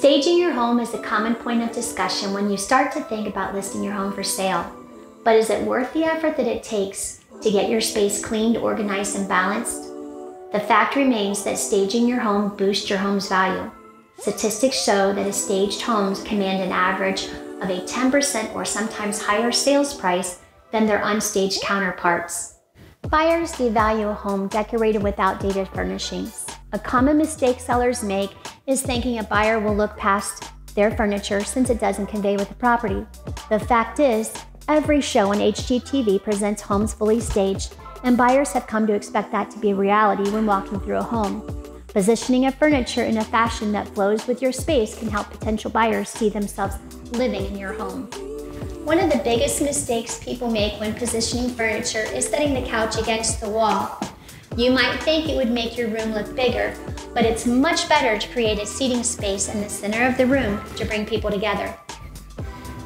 Staging your home is a common point of discussion when you start to think about listing your home for sale. But is it worth the effort that it takes to get your space cleaned, organized, and balanced? The fact remains that staging your home boosts your home's value. Statistics show that a staged homes command an average of a 10% or sometimes higher sales price than their unstaged counterparts. Buyers devalue a home decorated with outdated furnishings. A common mistake sellers make is thinking a buyer will look past their furniture since it doesn't convey with the property. The fact is, every show on HGTV presents homes fully staged, and buyers have come to expect that to be a reality when walking through a home. Positioning of furniture in a fashion that flows with your space can help potential buyers see themselves living in your home. One of the biggest mistakes people make when positioning furniture is setting the couch against the wall. You might think it would make your room look bigger, but it's much better to create a seating space in the center of the room to bring people together.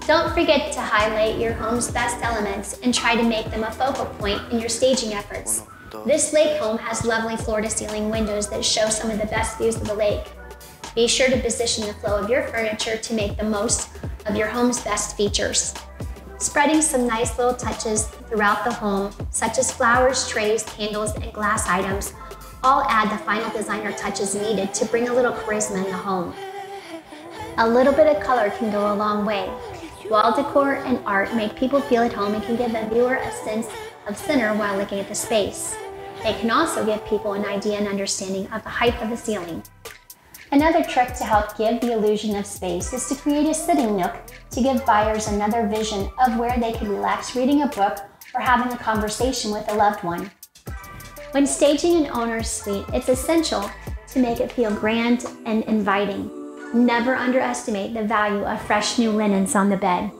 Don't forget to highlight your home's best elements and try to make them a focal point in your staging efforts. This lake home has lovely floor-to-ceiling windows that show some of the best views of the lake. Be sure to position the flow of your furniture to make the most of your home's best features. Spreading some nice little touches throughout the home, such as flowers, trays, candles, and glass items, all add the final designer touches needed to bring a little charisma in the home. A little bit of color can go a long way. Wall decor and art make people feel at home and can give the viewer a sense of center while looking at the space. They can also give people an idea and understanding of the height of the ceiling. Another trick to help give the illusion of space is to create a sitting nook to give buyers another vision of where they can relax reading a book or having a conversation with a loved one. When staging an owner's suite, it's essential to make it feel grand and inviting. Never underestimate the value of fresh new linens on the bed.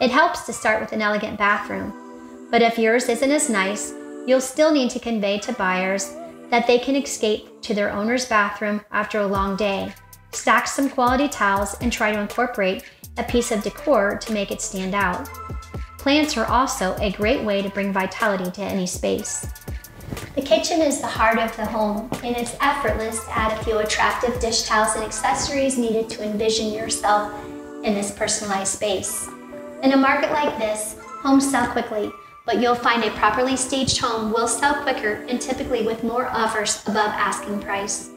It helps to start with an elegant bathroom, but if yours isn't as nice, you'll still need to convey to buyers that they can escape to their owner's bathroom after a long day. Stack some quality towels and try to incorporate a piece of decor to make it stand out. Plants are also a great way to bring vitality to any space. The kitchen is the heart of the home, and it's effortless to add a few attractive dish towels and accessories needed to envision yourself in this personalized space. In a market like this, homes sell quickly, but you'll find a properly staged home will sell quicker and typically with more offers above asking price.